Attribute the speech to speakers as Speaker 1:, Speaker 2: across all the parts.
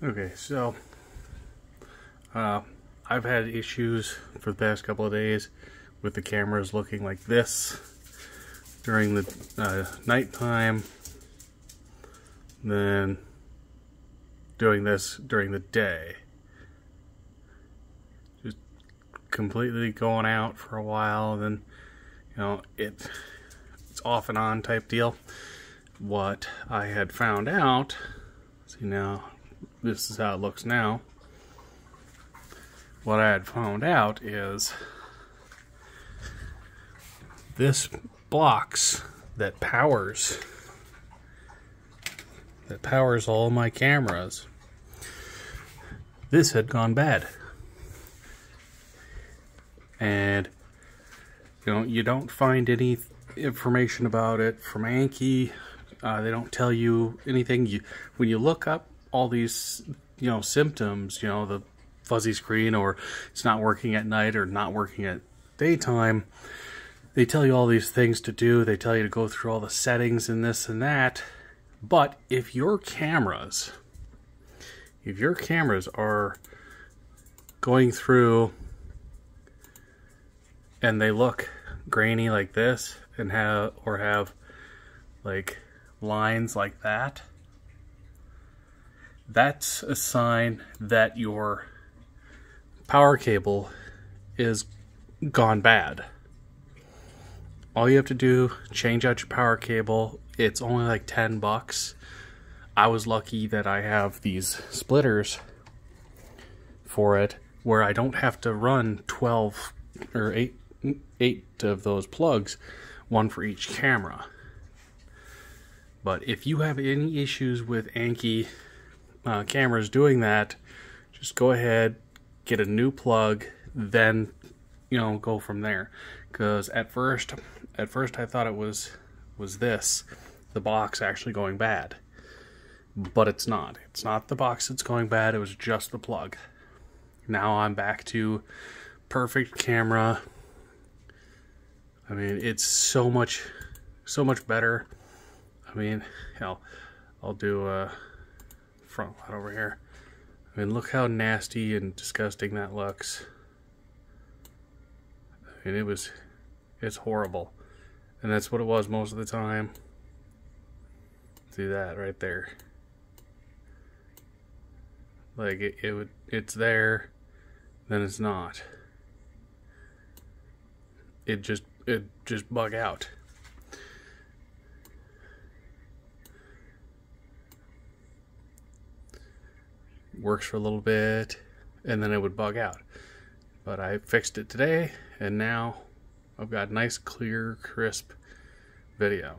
Speaker 1: Okay, so uh, I've had issues for the past couple of days with the cameras looking like this during the uh, nighttime, then doing this during the day. Just completely going out for a while, then you know it it's off and on type deal. What I had found out, see now this is how it looks now. What I had found out is this box that powers that powers all my cameras this had gone bad. And you know you don't find any information about it from Annke. Uh, they don't tell you anything. You when you look up all these you know symptoms you know the fuzzy screen or it's not working at night or not working at daytime. They tell you all these things to do. They tell you to go through all the settings and this and that. But if your cameras if your cameras are going through and they look grainy like this and have or have like lines like that that's a sign that your power cable is gone bad. All you have to do, change out your power cable. It's only like 10 bucks. I was lucky that I have these splitters for it where I don't have to run 12 or 8 8 of those plugs, one for each camera. But if you have any issues with Annke uh, cameras doing that, just go ahead, get a new plug, then you know go from there. Because at first, at first I thought it was was this, the box actually going bad, but it's not. It's not the box that's going bad. It was just the plug. Now I'm back to perfect camera. I mean, it's so much, so much better. I mean, hell, I'll do a front lot over here. I mean, look how nasty and disgusting that looks. I mean, it was, it's horrible. And that's what it was most of the time. See that right there. Like, it, it would, it's there, then it's not. It just, it just bug out. Works for a little bit, and then it would bug out. But I fixed it today, and now I've got nice, clear, crisp video.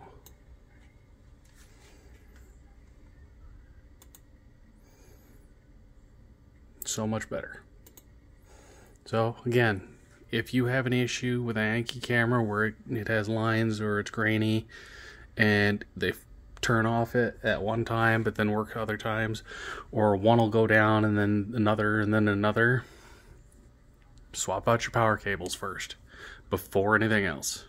Speaker 1: So much better. So again, if you have an issue with an Annke camera where it, it has lines or it's grainy and they turn off it at one time but then work other times. Or one will go down and then another and then another. Swap out your power cables first before anything else